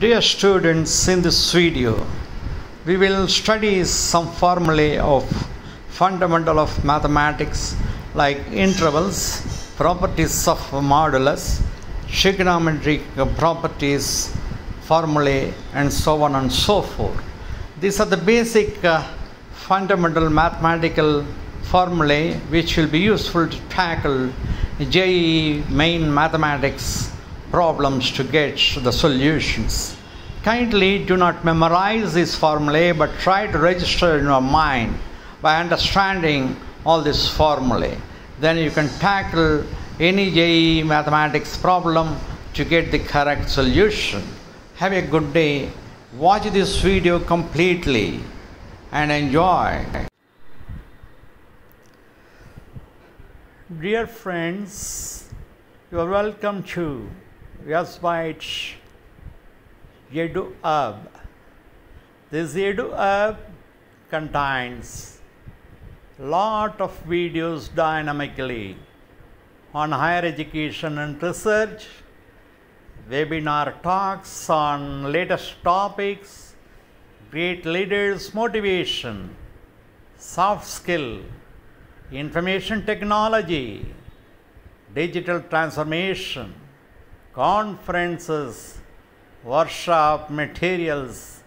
Dear students, in this video, we will study some formulae of fundamental of mathematics like intervals, properties of modulus, trigonometric properties, formulae, and so on and so forth. These are the basic uh, fundamental mathematical formulae which will be useful to tackle JEE main mathematics problems to get the solutions. Kindly do not memorize these formulae but try to register in your mind by understanding all these formulae. Then you can tackle any JEE mathematics problem to get the correct solution. Have a good day. Watch this video completely and enjoy. Dear friends, you are welcome to Edu Hub. This Edu Hub contains lot of videos dynamically on higher education and research, webinar talks on latest topics, great leaders motivation, soft skill, information technology, digital transformation, conferences, workshop materials,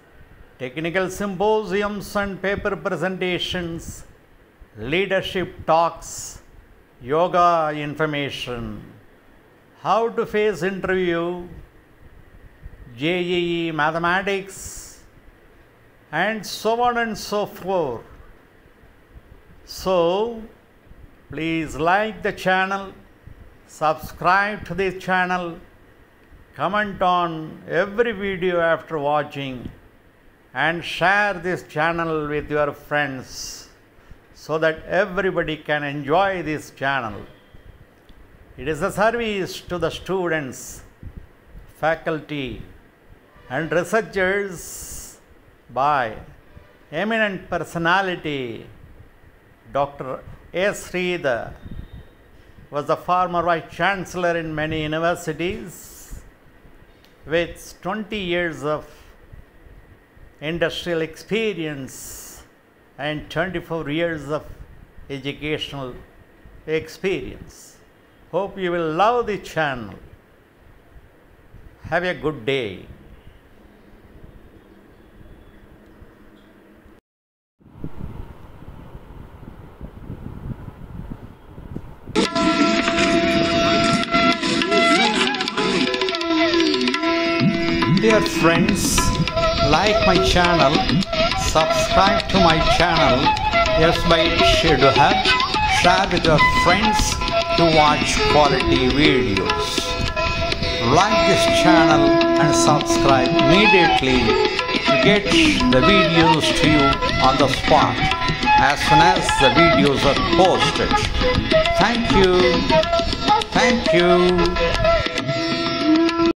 technical symposiums and paper presentations, leadership talks, yoga information, how to face interview, JEE mathematics, and so on and so forth. So, please like the channel, subscribe to this channel, comment on every video after watching, and share this channel with your friends so that everybody can enjoy this channel. It is a service to the students, faculty, and researchers by eminent personality Dr. S. Sridhar was the former vice chancellor in many universities with 20 years of industrial experience and 24 years of educational experience. Hope you will love the channel. Have a good day. Dear friends, like my channel, subscribe to my channel, yes by Shadow Hub, share with your friends to watch quality videos. Like this channel and subscribe immediately to get the videos to you on the spot as soon as the videos are posted. Thank you. Thank you.